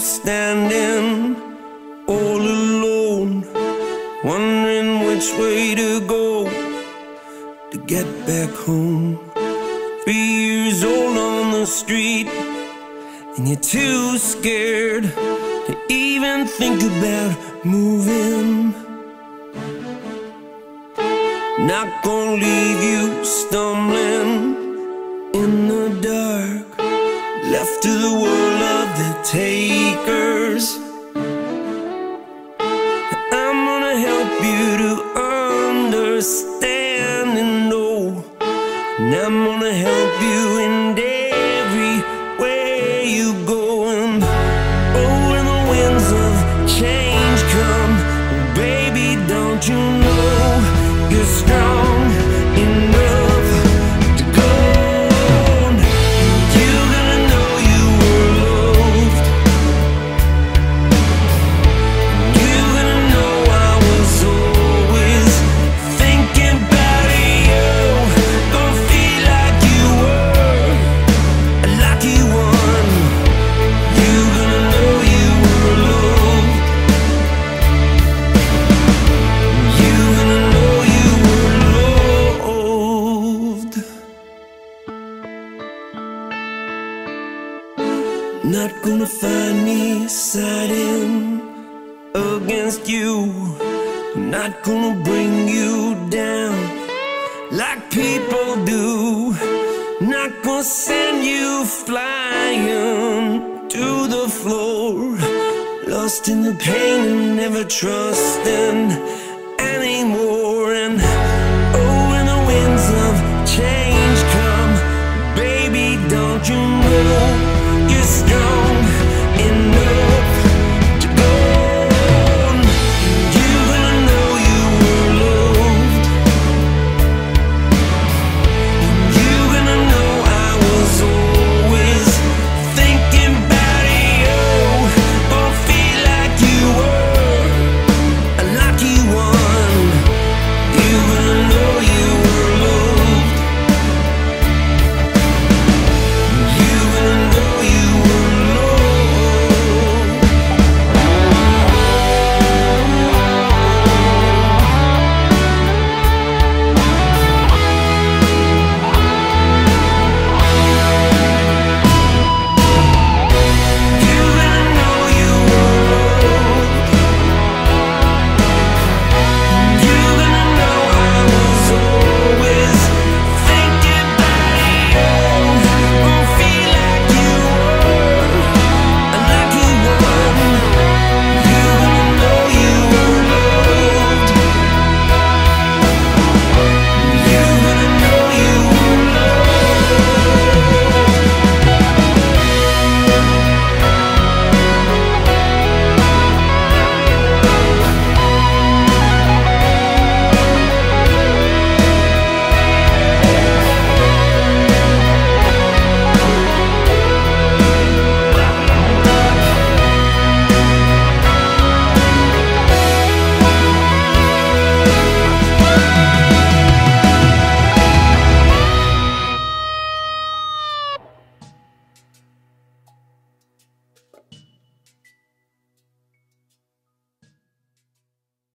standing all alone, wondering which way to go to get back home. Three years old on the street, and you're too scared to even think about moving. Not gonna leave you stumbling to the world of the takers. I'm gonna help you to understand and know, and I'm gonna help you in every way you go. Not gonna find me siding against you. Not gonna bring you down like people do. Not gonna send you flying to the floor. Lost in the pain and never trusting